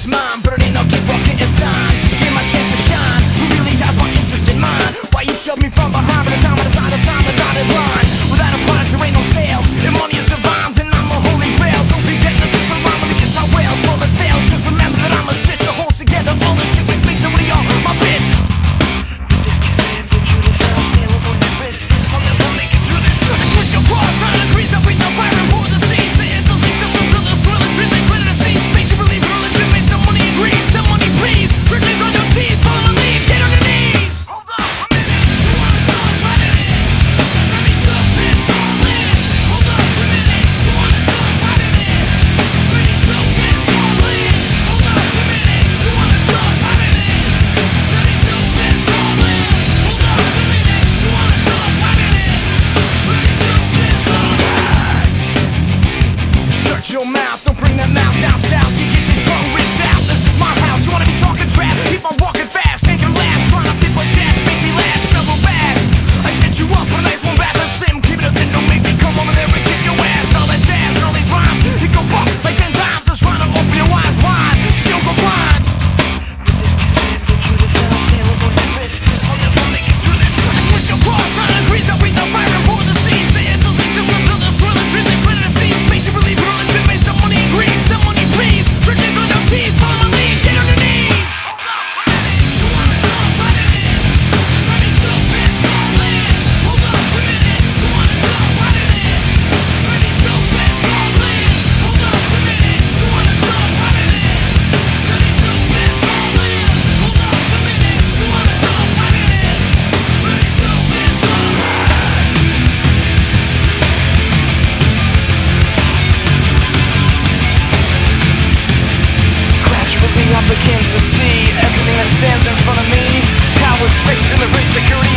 his mind, but begin to see everything that stands in front of me. Cowards facing the insecurity